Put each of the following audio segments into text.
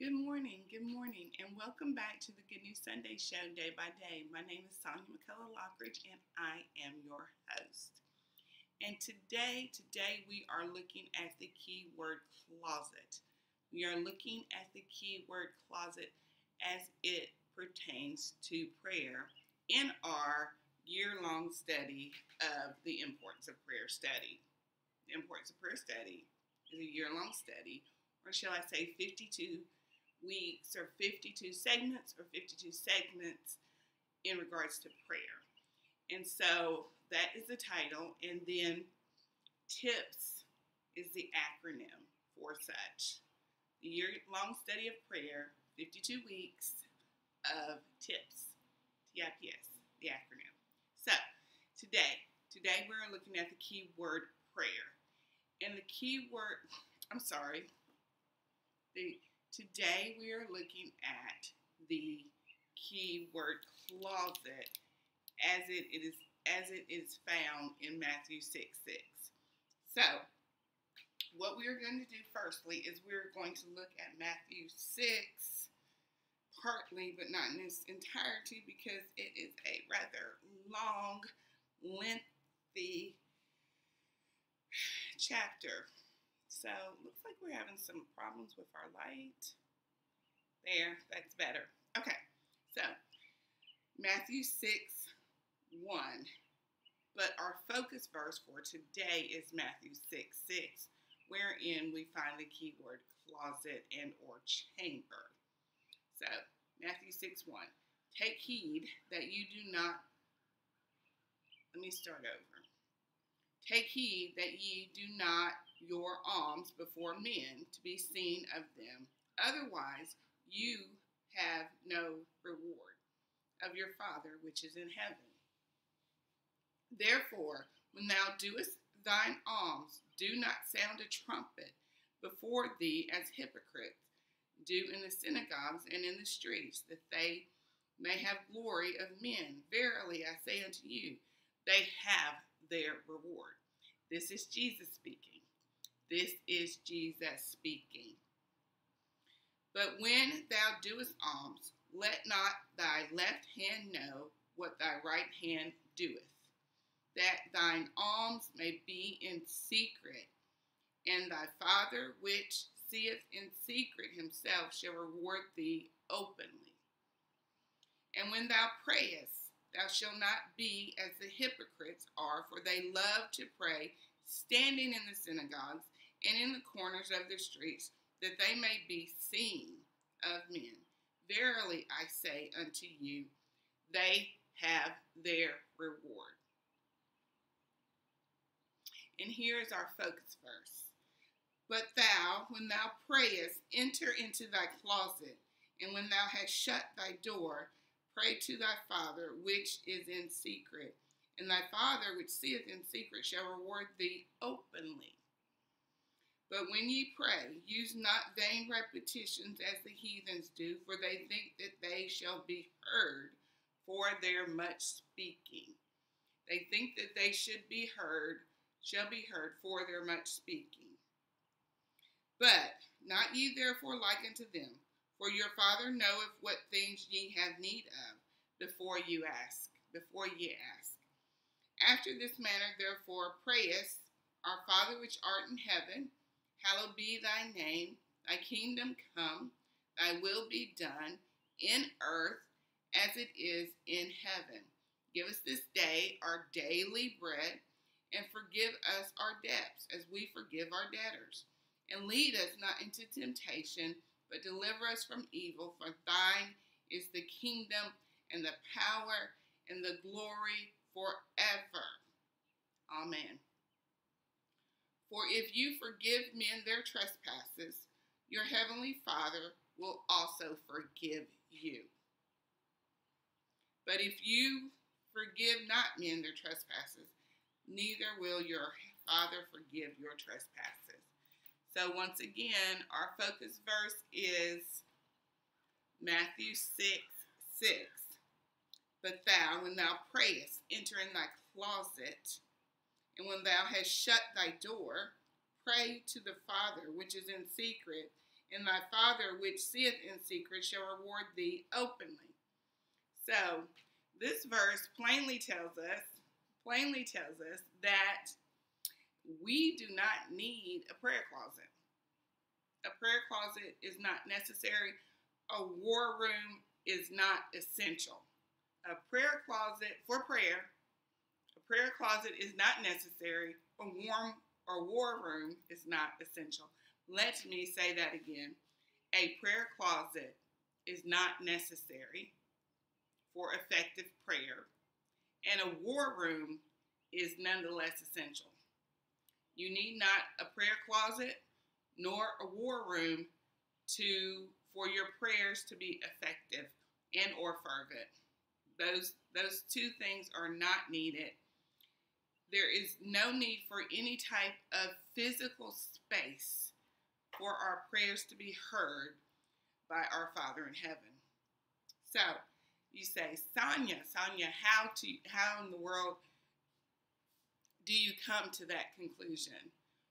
Good morning, good morning, and welcome back to the Good News Sunday Show day by day. My name is Sonia McCullough Lockridge, and I am your host. And today, today we are looking at the keyword closet. We are looking at the keyword closet as it pertains to prayer in our year-long study of the importance of prayer study. The importance of prayer study is a year-long study, or shall I say 52 weeks or 52 segments or 52 segments in regards to prayer. And so that is the title. And then TIPS is the acronym for such. The year long study of prayer, 52 weeks of TIPS, TIPS, the acronym. So today, today we're looking at the key word prayer. And the key word, I'm sorry, the Today we are looking at the keyword closet as it is as it is found in Matthew 6 6. So what we are going to do firstly is we're going to look at Matthew 6 partly but not in its entirety because it is a rather long, lengthy chapter. So looks like we're having some problems with our light. There, that's better. Okay, so Matthew 6, 1. But our focus verse for today is Matthew 6, 6, wherein we find the keyword closet and or chamber. So Matthew 6, 1. Take heed that you do not, let me start over. Take heed that ye do not your alms before men to be seen of them. Otherwise, you have no reward of your Father which is in heaven. Therefore, when thou doest thine alms, do not sound a trumpet before thee as hypocrites do in the synagogues and in the streets, that they may have glory of men. Verily, I say unto you, they have their reward. This is Jesus speaking. This is Jesus speaking. But when thou doest alms, let not thy left hand know what thy right hand doeth, that thine alms may be in secret, and thy Father which seeth in secret himself shall reward thee openly. And when thou prayest, thou shalt not be as the hypocrites are, for they love to pray standing in the synagogues and in the corners of the streets, that they may be seen of men. Verily I say unto you, they have their reward. And here is our focus verse. But thou, when thou prayest, enter into thy closet, and when thou hast shut thy door, pray to thy Father which is in secret, and thy Father which seeth in secret shall reward thee openly. But when ye pray, use not vain repetitions as the heathens do, for they think that they shall be heard for their much speaking. They think that they should be heard, shall be heard for their much speaking. But not ye therefore like unto them, for your Father knoweth what things ye have need of before you ask, before ye ask. After this manner therefore prayest, Our Father which art in heaven, Hallowed be thy name, thy kingdom come, thy will be done in earth as it is in heaven. Give us this day our daily bread, and forgive us our debts as we forgive our debtors. And lead us not into temptation, but deliver us from evil. For thine is the kingdom, and the power, and the glory forever. Amen. For if you forgive men their trespasses, your heavenly Father will also forgive you. But if you forgive not men their trespasses, neither will your Father forgive your trespasses. So, once again, our focus verse is Matthew 6 6. But thou, when thou prayest, enter in thy closet and when thou hast shut thy door, pray to the Father which is in secret, and thy Father which seeth in secret shall reward thee openly. So, this verse plainly tells us, plainly tells us that we do not need a prayer closet. A prayer closet is not necessary. A war room is not essential. A prayer closet for prayer, a prayer closet is not necessary. A warm or war room is not essential. Let me say that again. A prayer closet is not necessary for effective prayer, and a war room is nonetheless essential. You need not a prayer closet nor a war room to for your prayers to be effective and or fervent. Those those two things are not needed. There is no need for any type of physical space for our prayers to be heard by our Father in heaven. So you say, Sonia, Sonia, how to how in the world do you come to that conclusion?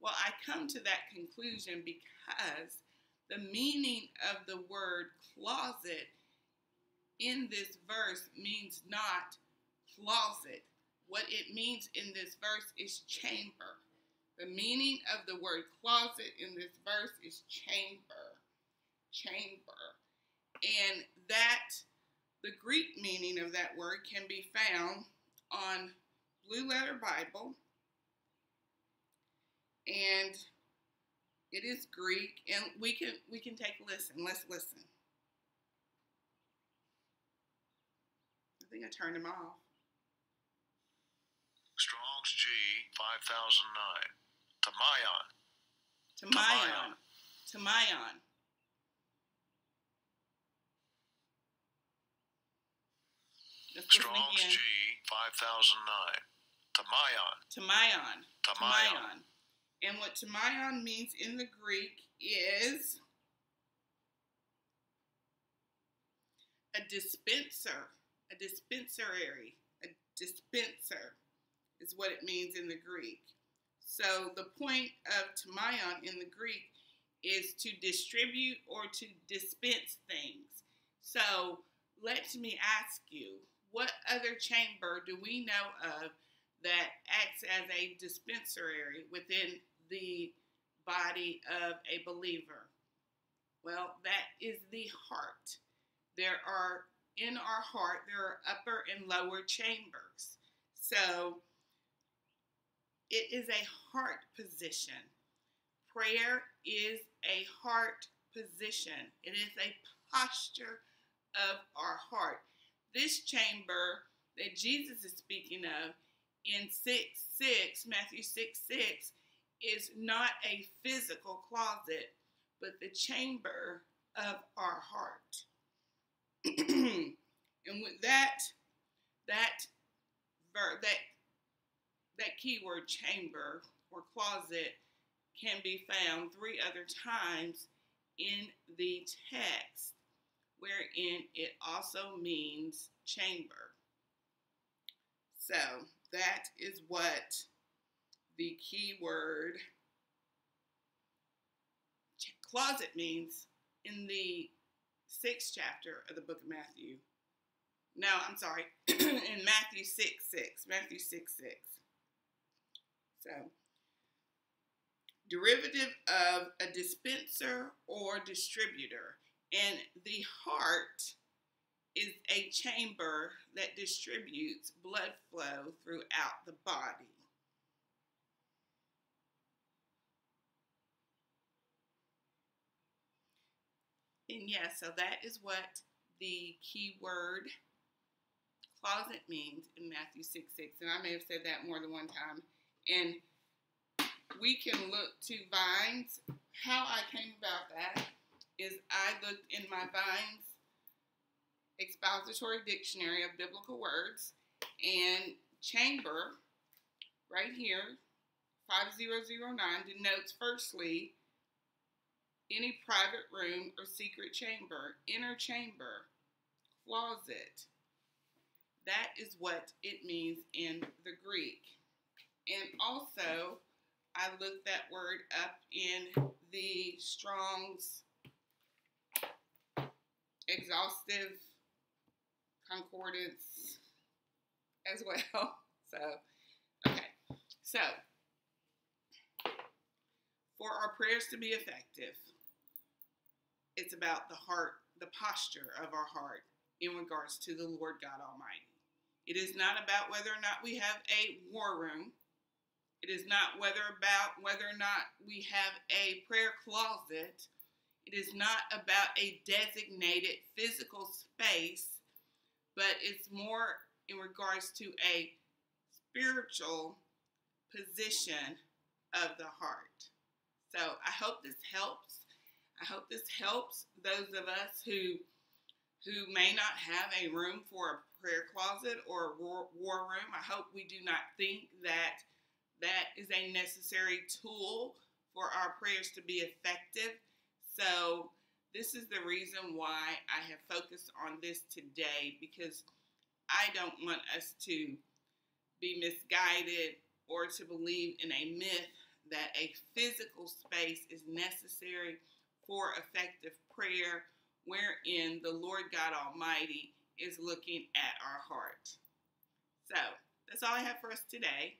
Well, I come to that conclusion because the meaning of the word closet in this verse means not closet. What it means in this verse is chamber. The meaning of the word closet in this verse is chamber. Chamber. And that, the Greek meaning of that word can be found on Blue Letter Bible. And it is Greek, and we can we can take a listen. Let's listen. I think I turned him off. Strong's G five thousand nine. tameion. tameion. tameion. Strong's G five thousand nine. Tamayon. tameion. tameion. And what tameion means in the Greek is a dispenser, a dispensary, a dispenser is what it means in the Greek. So the point of tameion in the Greek is to distribute or to dispense things. So let me ask you, what other chamber do we know of that acts as a dispensary within the body of a believer? Well, that is the heart. There are, in our heart, there are upper and lower chambers. So it is a heart position. Prayer is a heart position, it is a posture of our heart. This chamber that Jesus is speaking of in 6 6, Matthew 6 6, is not a physical closet, but the chamber of our heart. and with that, that ver- that that keyword chamber or closet can be found three other times in the text, wherein it also means chamber. So that is what the key word closet means in the sixth chapter of the book of Matthew. No, I'm sorry, in Matthew 6 6. Matthew 6 6. So, derivative of a dispenser or distributor. And the heart is a chamber that distributes blood flow throughout the body. And yeah, so that is what the key word closet means in Matthew 6 6. And I may have said that more than one time. And we can look to Vine's. How I came about that is I looked in my Vine's expository dictionary of biblical words and chamber right here 5009 denotes firstly any private room or secret chamber, inner chamber, closet. That is what it means in the Greek. And also, I looked that word up in the Strong's exhaustive concordance as well. So, okay. So, for our prayers to be effective, it's about the heart, the posture of our heart in regards to the Lord God Almighty. It is not about whether or not we have a war room. It is not whether about whether or not we have a prayer closet. It is not about a designated physical space, but it's more in regards to a spiritual position of the heart. So I hope this helps. I hope this helps those of us who who may not have a room for a prayer closet or a war, war room. I hope we do not think that that is a necessary tool for our prayers to be effective. So this is the reason why I have focused on this today because I don't want us to be misguided or to believe in a myth that a physical space is necessary for effective prayer, wherein the Lord God Almighty is looking at our heart. So that's all I have for us today.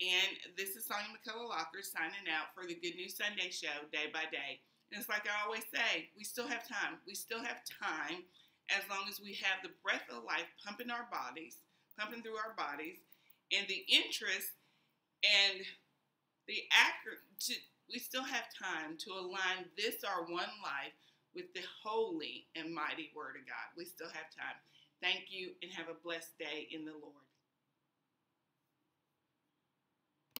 And this is Sonia McCullough Locker signing out for the Good News Sunday show day by day. And it's like I always say, we still have time. We still have time as long as we have the breath of life pumping our bodies, pumping through our bodies, and the interest and the accurate, we still have time to align this our one life with the holy and mighty word of God. We still have time. Thank you and have a blessed day in the Lord.